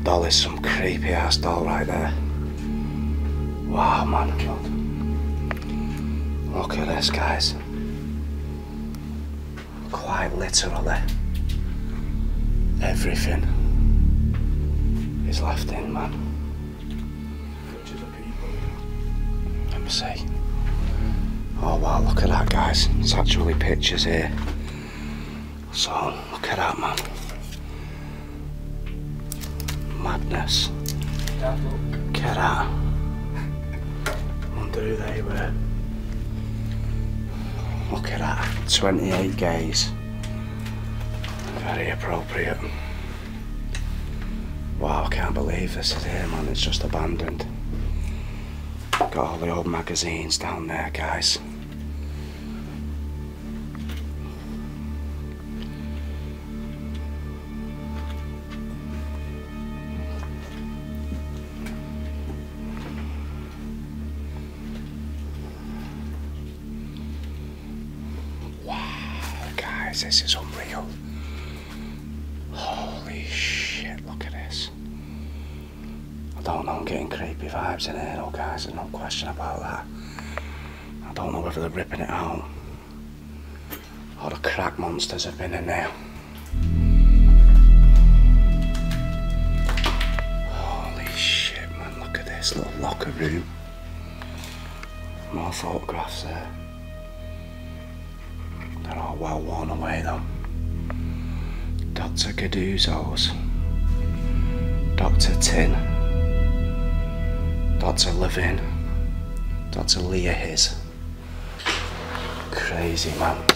that doll is some creepy ass doll right there. Wow, man. Look at this, guys. Quite literally, everything is left in, man. Let me see. Oh wow, look at that, guys. It's actually pictures here. So, look at that, man. Madness. That. Wonder who they were. Look at that. 28 gays. Very appropriate. Wow, I can't believe this is here, man. It's just abandoned. Got all the old magazines down there, guys. Guys, this is unreal. Holy shit, look at this. I don't know, I'm getting creepy vibes in here though, guys, there's no question about that. I don't know whether they're ripping it out or the crack monsters have been in there. Holy shit, man, look at this little locker room. More photographs there. Well worn away though. Dr. Gaduzzo's. Dr. Tin. Dr. Levin. Dr. Leah His. Crazy man.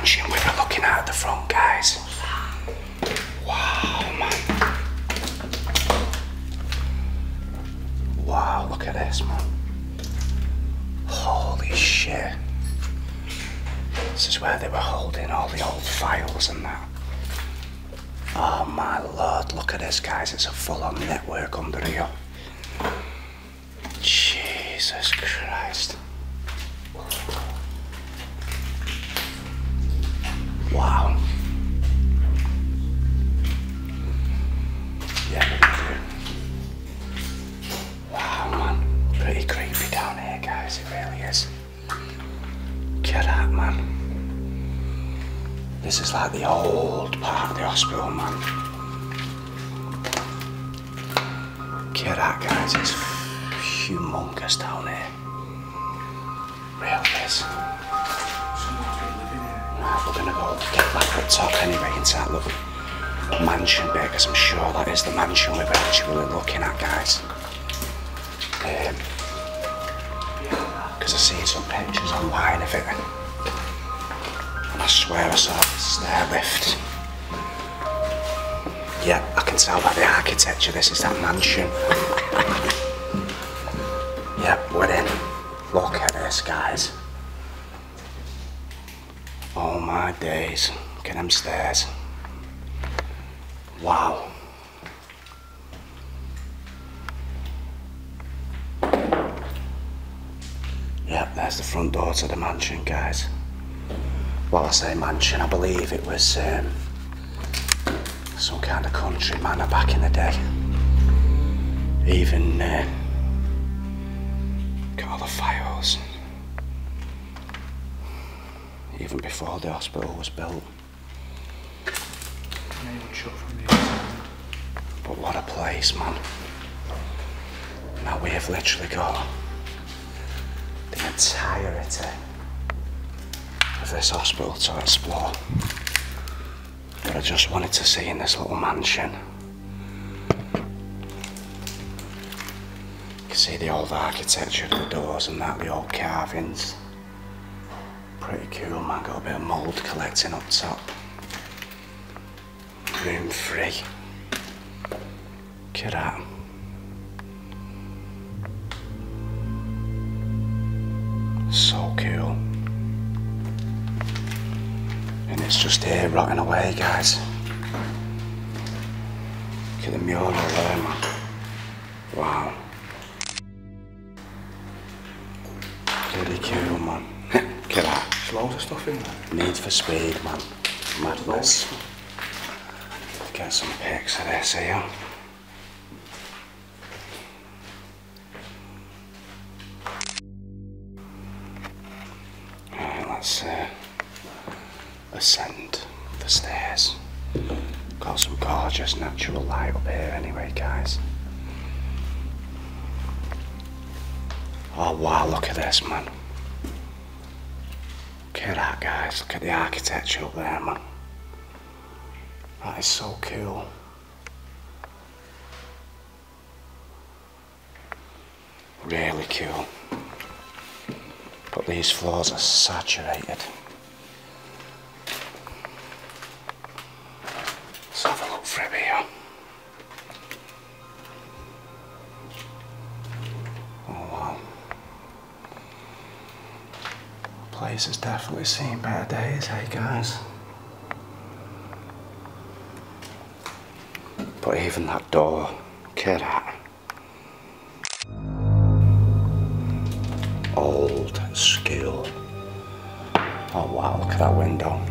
Mansion we were looking at at the front, guys. Wow, man. Wow, look at this, man. Holy shit. This is where they were holding all the old files and that. Oh my lord, look at this, guys. It's a full on network under here. Swear I saw a stair lift. Yeah, I can tell by the architecture this is that mansion. yep, we're in. Look at this, guys. Oh my days. Look at them stairs. Wow. Yep, there's the front door to the mansion, guys. Well, I say mansion, I believe it was um, some kind of country manor back in the day. Even uh, got all the files. Even before the hospital was built. Neighbourhood shut from the inside. But what a place, man. Now we have literally got the entirety this hospital to explore. But I just wanted to see in this little mansion. You can see the old architecture of the doors and that, the old carvings. Pretty cool, man. Got a bit of mould collecting up top. Room free. Look at that. So cool. And it's just here rotting away, guys. Look at the mural there, man. Wow. Really cool, man. Look at that. There's loads of stuff in there. Need for speed, man. Madness. Get some pics of this here. This, man. Look at that, guys. Look at the architecture up there, man. That is so cool. Really cool. But these floors are saturated. Let's have a look through here. Place has definitely seen better days, hey guys. But even that door, get at. Old school. Oh wow, look at that window.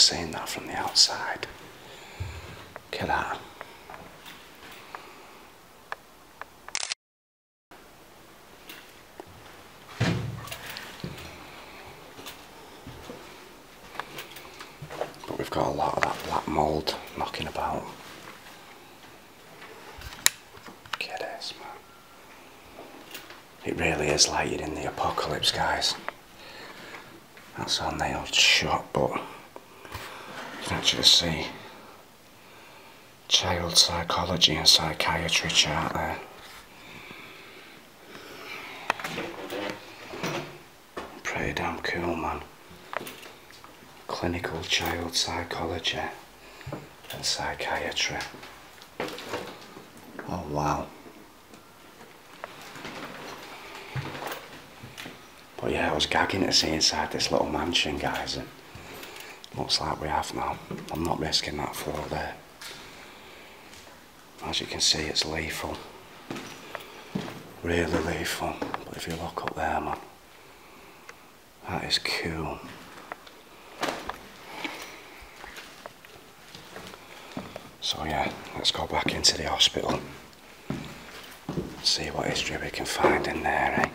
Seen that from the outside. Look at that. But we've got a lot of that black mould knocking about. Look at this, man. It really is like you're in the apocalypse, guys. That's our nailed shot, but you can actually see child psychology and psychiatry chart there. Pretty damn cool, man. Clinical child psychology and psychiatry. Oh wow. But yeah, I was gagging to see inside this little mansion, guys, and looks like we have now. I'm not risking that floor there. As you can see, it's lethal. Really lethal. But if you look up there, man, that is cool. So yeah, let's go back into the hospital. See what history we can find in there, eh?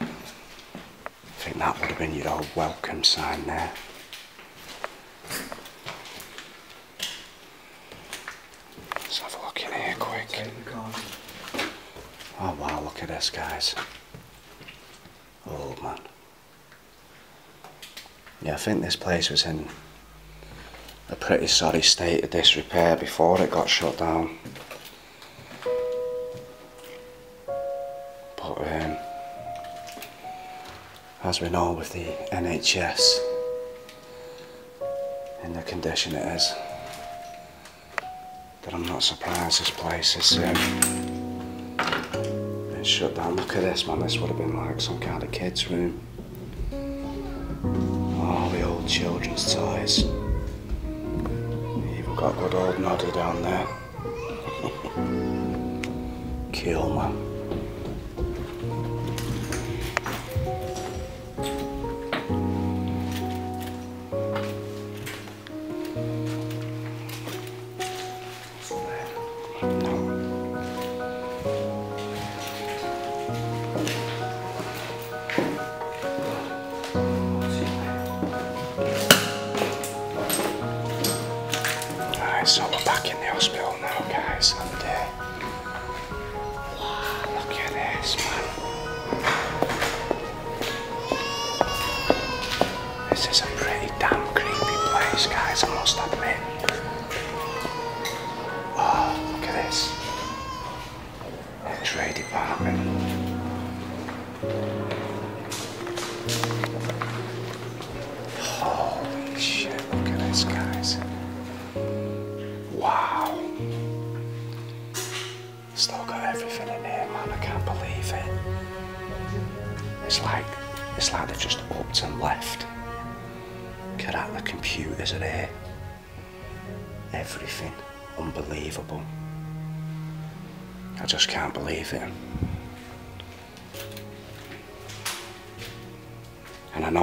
I think that would have been your old welcome sign there. Let's have a look in here quick. Take the corner. Oh wow, look at this, guys. Old man. Yeah, I think this place was in a pretty sorry state of disrepair before it got shut down. But um, as we know with the NHS in the condition it is that I'm not surprised this place is um, shut down. Look at this man, this would have been like some kind of kids room. All the old children's toys. Even got good old Noddy down there. Cool man. Look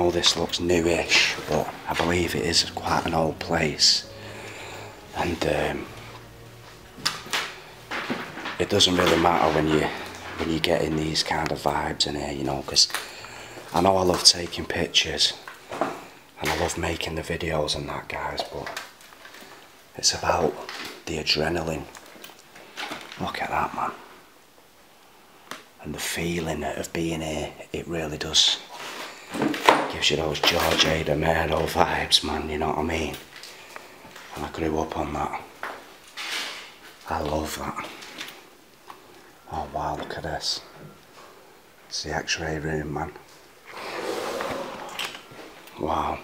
know this looks newish, but I believe it is quite an old place and um, it doesn't really matter when you when you get in these kind of vibes in here, you know, because I know I love taking pictures and I love making the videos and that, guys, but it's about the adrenaline. Look at that, man, and the feeling of being here. It really does gives you those George A. Romero vibes, man. You know what I mean? And I grew up on that. I love that. Oh wow, look at this. It's the x-ray room, man. Wow.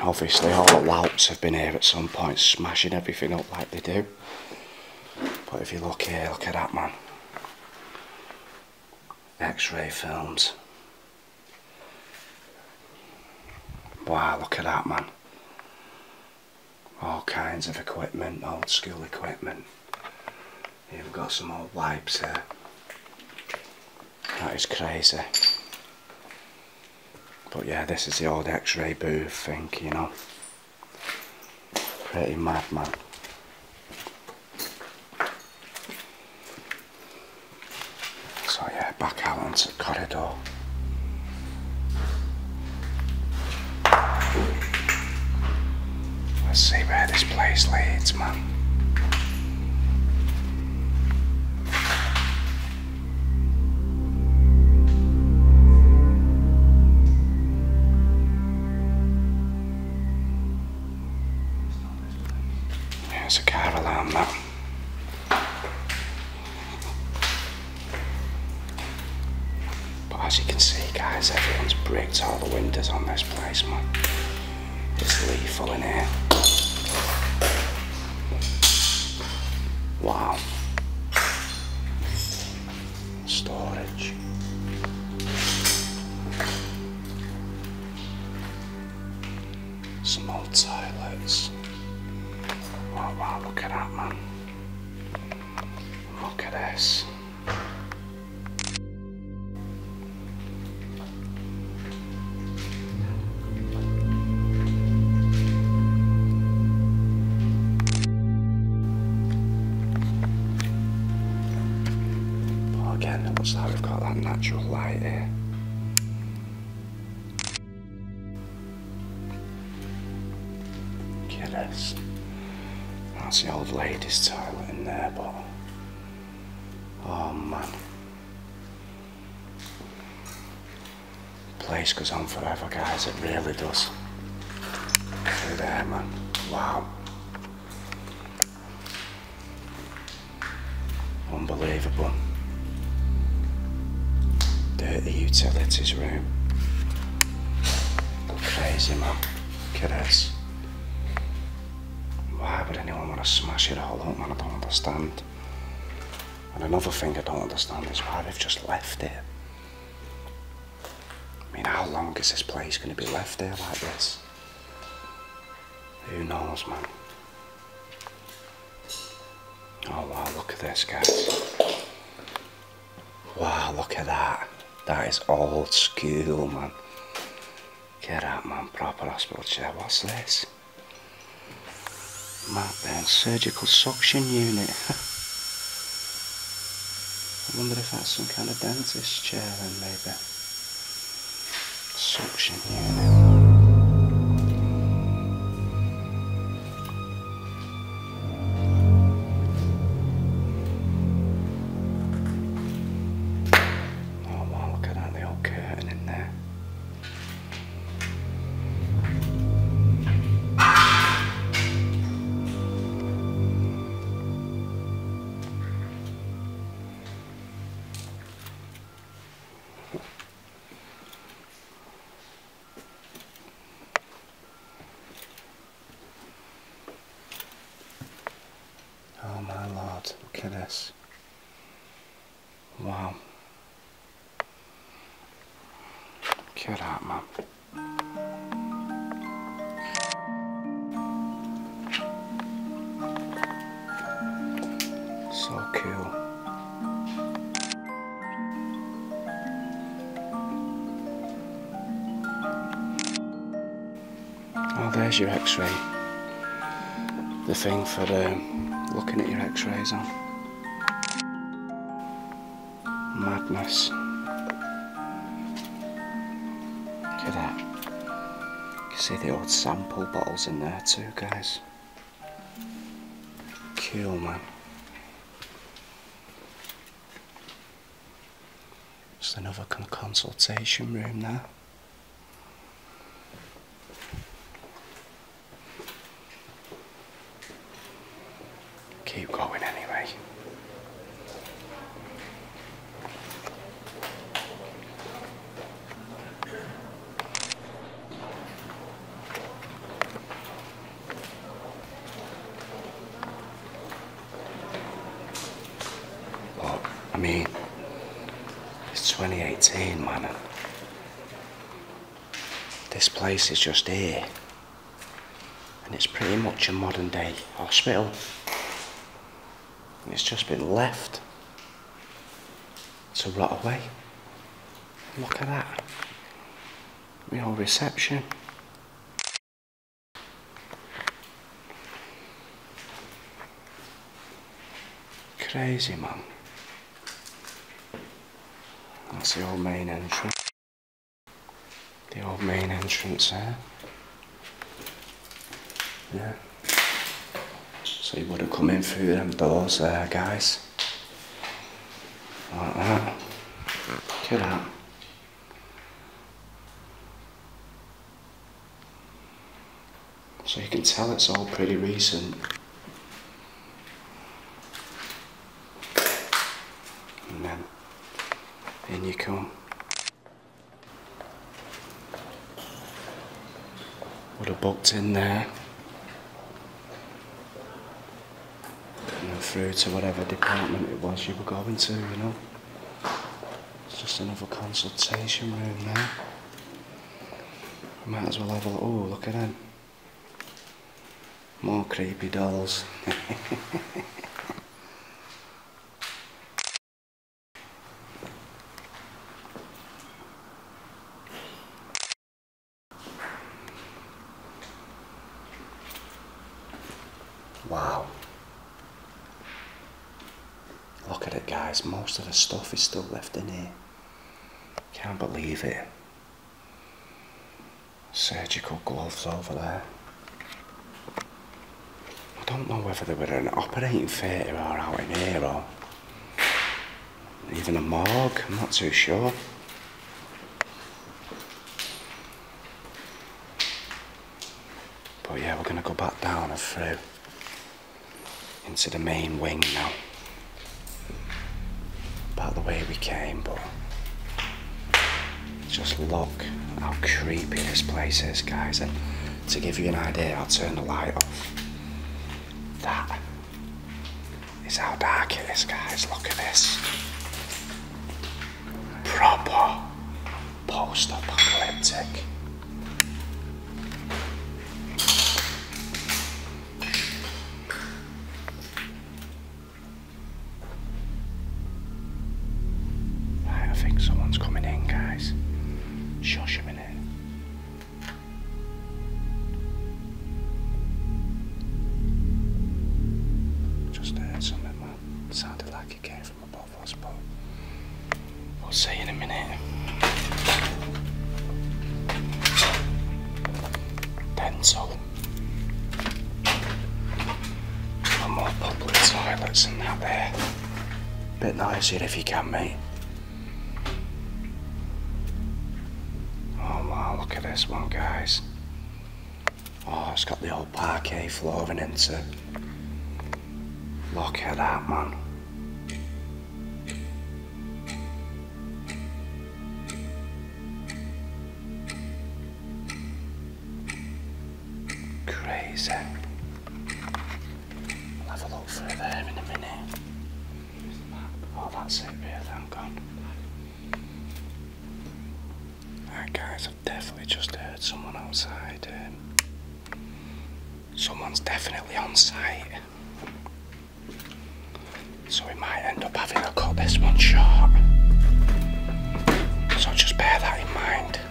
Obviously all the louts have been here at some point smashing everything up like they do. But if you look here, look at that man. X-ray films. Wow, look at that man. All kinds of equipment, old school equipment. We've got some old wipes here. That is crazy. But yeah, this is the old x-ray booth thing, you know. Pretty mad, man. So yeah, out corridor. Let's see where this place leads, man. That's the old ladies' toilet in there, but oh man, place goes on forever, guys. It really does. Through there, man. Wow. Unbelievable. dirty utilities room. Crazy man. Look at this. Why would anyone want to smash it all up, man? I don't understand. And another thing I don't understand is why they've just left it. I mean, how long is this place going to be left there like this? Who knows, man? Oh wow, look at this, guys. Wow, look at that. That is old school, man. Get out, man. Proper hospital chair. What's this? Matburn, surgical suction unit. I wonder if that's some kind of dentist chair then, maybe. Suction unit. Look at this. Wow. At that, man. So cool. Oh, there's your x-ray. The thing for um, looking at your x-rays on. Madness. Look at that. You can see the old sample bottles in there too, guys. Cool, man. Just another consultation room there. Keep going anyway. But, I mean, it's 2018, This place is just here. And it's pretty much a modern day hospital. And it's just been left to rot away. Look at that. Real reception. Crazy, man. That's the old main entrance. The old main entrance there. Yeah. So you would have come in through them doors there, guys. Like that. Look at that. So you can tell it's all pretty recent. And then in you come. Would have booked in there. And then through to whatever department it was you were going to, you know. It's just another consultation room there. Might as well have a look. Oh, look at them. More creepy dolls. wow. Look at it, guys. Most of the stuff is still left in here. Can't believe it. Surgical gloves over there. I don't know whether they were an operating theatre or out in here or even a morgue. I'm not too sure. But yeah, we're going to go back down and through into the main wing now. About the way we came, but Just look how creepy this place is, guys. And to give you an idea, I'll turn the light off. That is how dark it is, guys. Look at this. Proper post it. Look at that, man. Crazy. I'll have a look through there in a minute. Oh, that's it, really, thank God. Alright, guys, I've definitely just heard someone outside. Um, someone's definitely on site. So we might end up having to cut this one short. So just bear that in mind.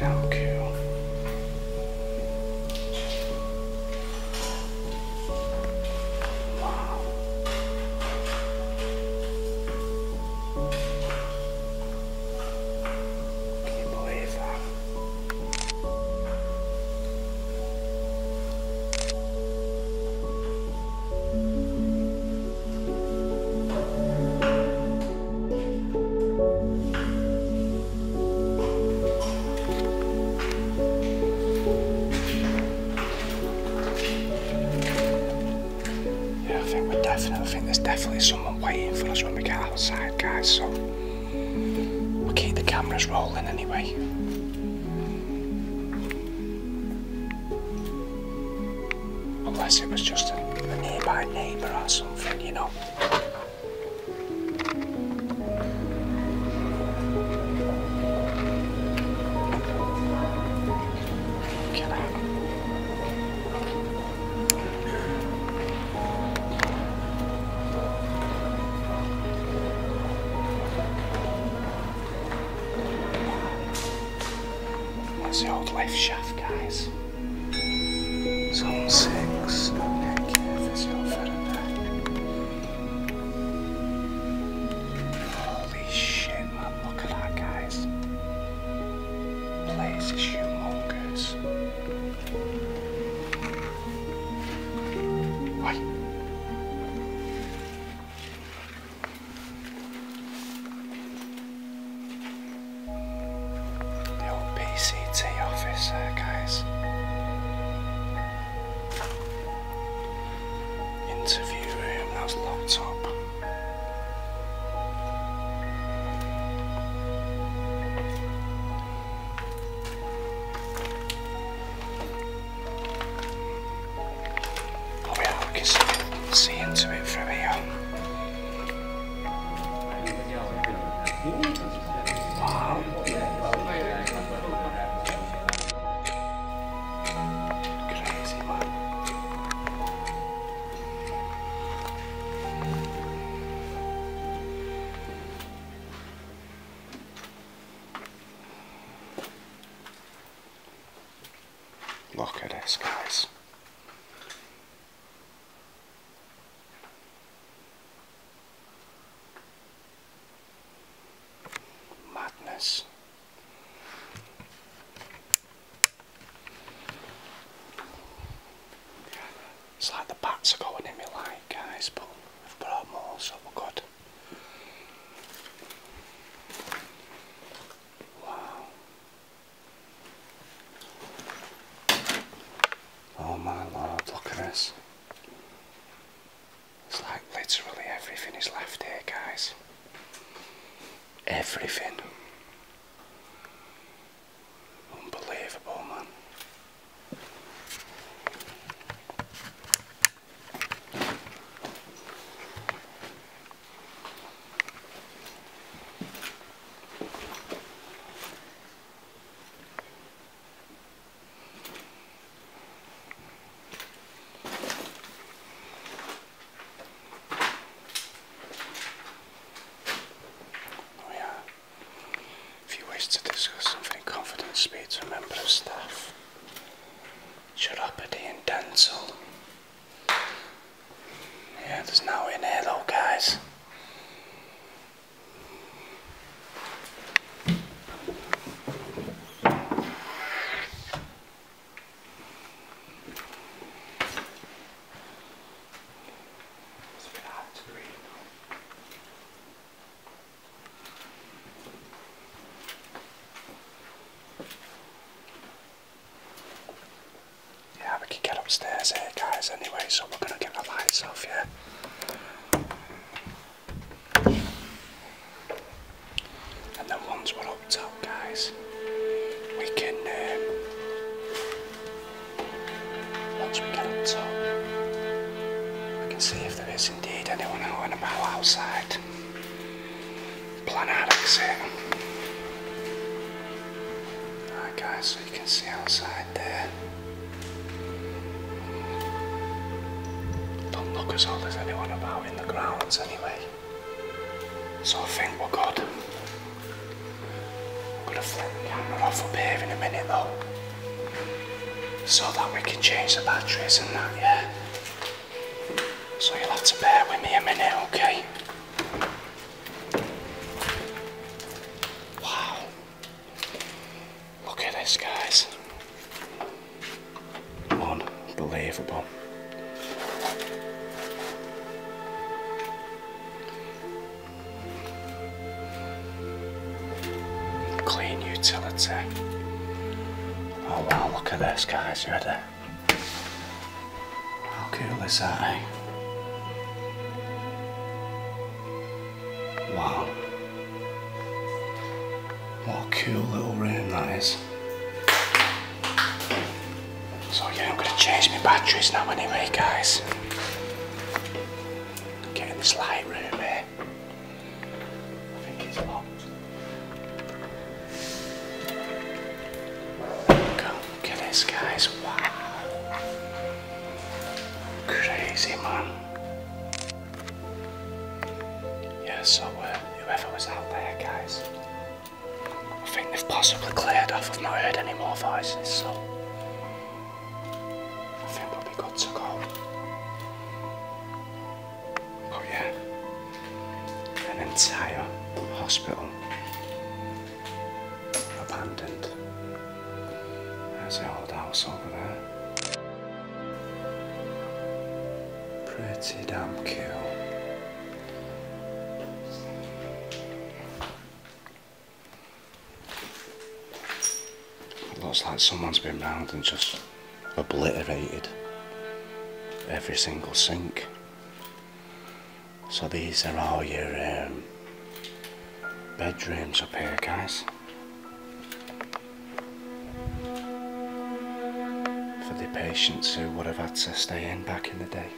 Pretty damn That's the old life shaft, guys. Zone 6, Look at this, guys. Madness. It's like the bats are going in my light, guys, but I've brought more, so we're good. Wow. Oh my lord, look at this. It's like literally everything is left here, guys. Everything. Unbelievable, man. Oh yeah. If you wish to discuss something in confidence, speak to a member of staff. Chiropody and dental. Yeah, there's no in here though, guys. So you'll have to bear with me a minute, okay? Wow. Look at this, guys. Unbelievable. Clean utility. Oh wow, look at this, guys. You ready? How cool is that, eh? Wow. What a cool little room that is. So yeah, I'm gonna change my batteries now anyway, guys. Get in this light room entire hospital abandoned. There's the old house over there. Pretty damn cool. Looks like someone's been round and just obliterated every single sink. So these are all your um, bedrooms up here, guys. For the patients who would have had to stay in back in the day.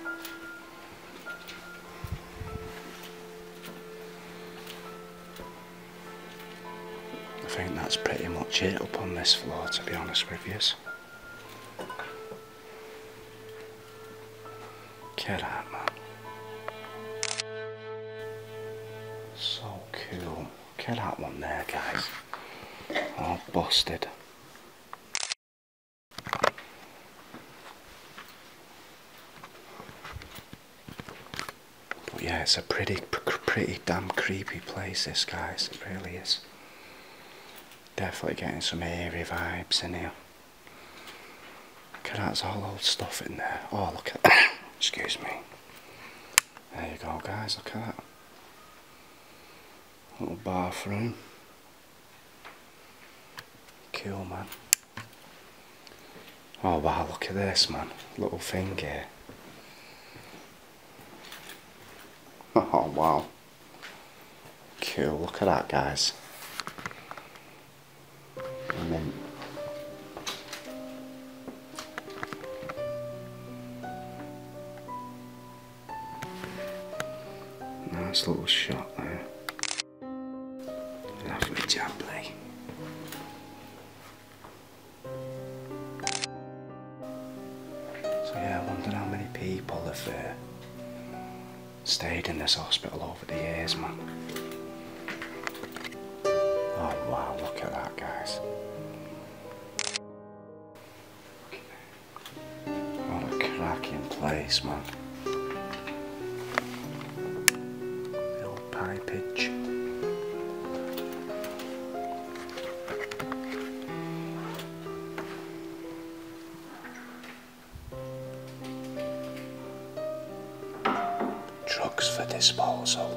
I think that's pretty much it up on this floor, to be honest with you. exhausted. But yeah, it's a pretty, pretty damn creepy place, this, guys. It really is. Definitely getting some eerie vibes in here. Look at that, it's all old stuff in there. Oh, look at that. Excuse me. There you go, guys. Look at that. Little bathroom. Cool, man. Oh wow, look at this, man. Little thing here. Oh wow. Cool, look at that, guys. And then Nice little shot there. This hospital over the years, man. Oh wow, look at that, guys. What a cracking place, man. Little pipage. Drugs disposal.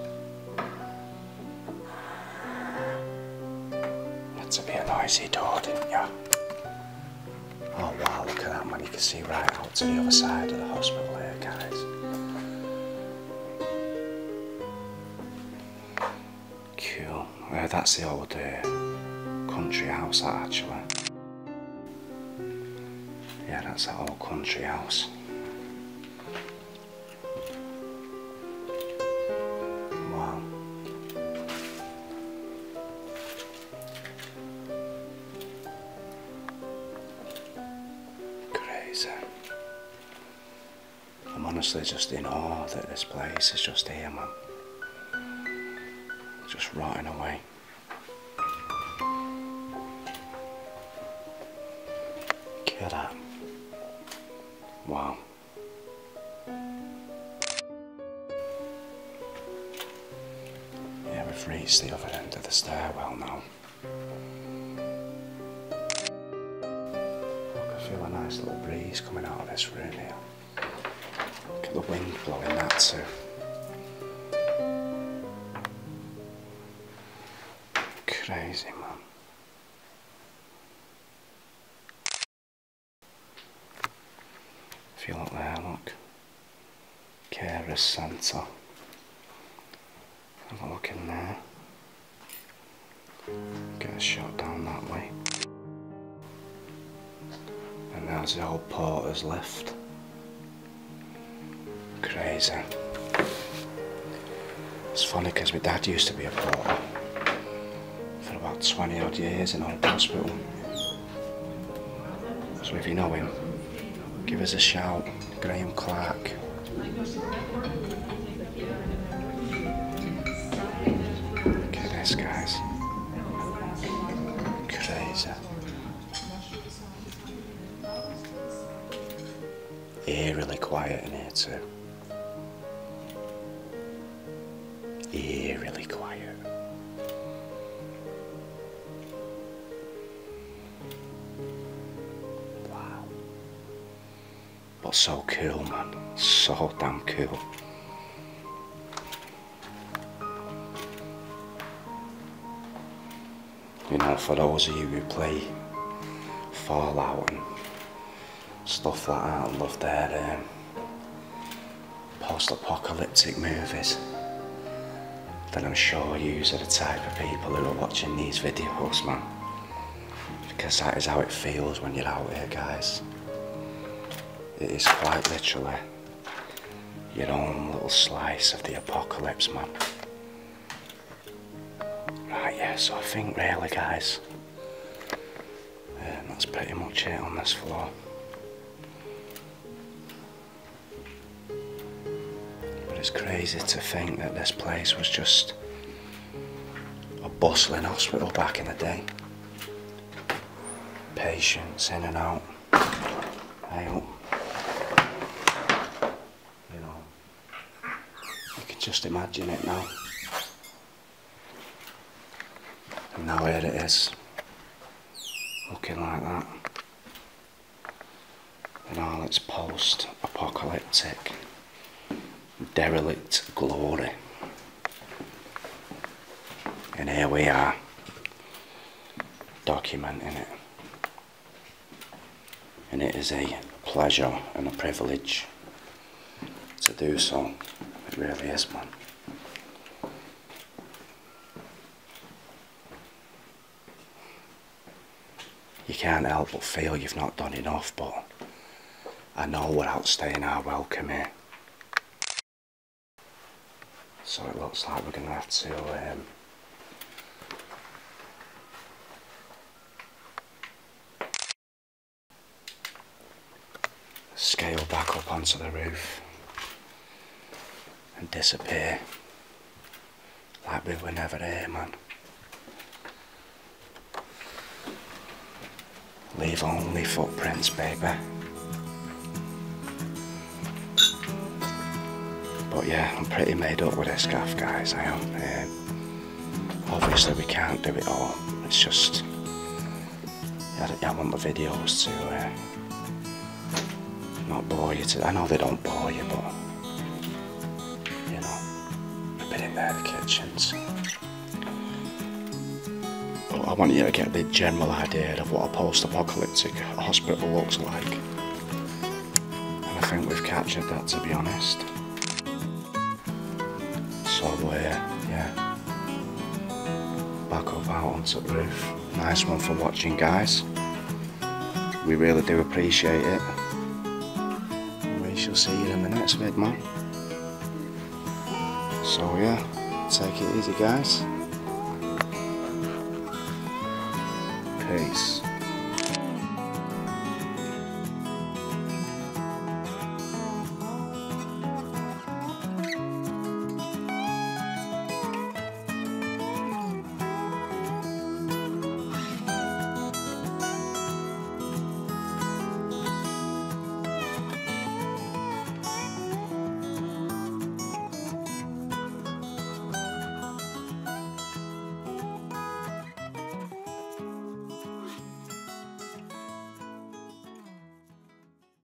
Be a noisy door, didn't ya? Oh wow, look at that man, you can see right out to the other side of the hospital here, guys. Cool. Uh, that's the old uh, country house, actually. Yeah, that's that old country house. Honestly just in awe that this place is just here, man. Just rotting away. Look at that. Wow. Yeah, we've reached the other end of the stairwell now. I can feel a nice little breeze coming out of this room here. Look at the wind blowing that too. Crazy man. Feel up there, look. Carers Centre. Have a look in there. Get a shot down that way. And there's the old porter's lift. Crazy. It's funny because my dad used to be a porter for about 20 odd years in Old Hospital. So if you know him, give us a shout. Graham Clark. Look at this, guys. Crazy. Eerily quiet in here too. But so cool, man. So damn cool. You know, for those of you who play Fallout and stuff like that, and love their um, post-apocalyptic movies, then I'm sure you are the type of people who are watching these videos, man. Because that is how it feels when you're out here, guys. It is quite literally your own little slice of the apocalypse, man. Right, yeah, so I think really, guys, um, that's pretty much it on this floor. But it's crazy to think that this place was just a bustling hospital back in the day. Patients in and out. Hey, up. You know, you can Just imagine it now. And now here it is. Looking like that. In all its post-apocalyptic, derelict glory. And here we are, documenting it. And it is a pleasure and a privilege to do so. Really is, man. You can't help but feel you've not done enough, but I know we're outstaying our welcome here. So it looks like we're going to have to um, scale back up onto the roof and disappear like we were never here, man. Leave only footprints, baby. But yeah, I'm pretty made up with this gaff, guys. I am. Um, obviously, we can't do it all. It's just. I, I want the videos to uh, not bore you. To, I know they don't bore you, but. The kitchens. But I want you to get the general idea of what a post apocalyptic hospital looks like. And I think we've captured that, to be honest. So uh, yeah, back up out onto the roof. Nice one for watching, guys. We really do appreciate it. We shall see you in the next vid, man. So yeah, take it easy, guys.